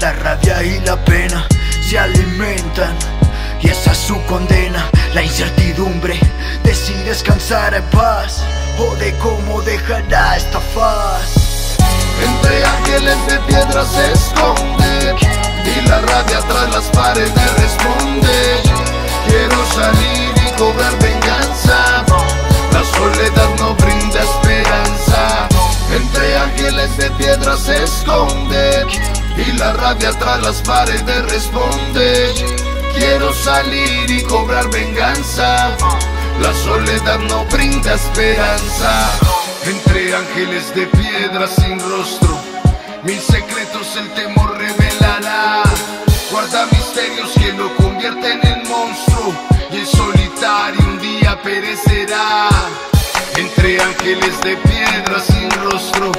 la rabia y la pena se alimentan. Y esa es su condena, la incertidumbre. Decide descansar en paz o de cómo dejará esta faz. Entre ángeles de piedra se esconde y la rabia tras las paredes responde. Quiero salir y cobrar venganza. La soledad no brinda esperanza. Entre ángeles de piedra se esconde y la rabia tras las paredes responde. Quiero salir y cobrar venganza. La soledad no brinda esperanza. Entre ángeles de piedra sin rostro, mis secretos el temor revelará. Guarda misterios que lo convierten en monstruo y el solitario un día perecerá. Entre ángeles de piedra sin rostro,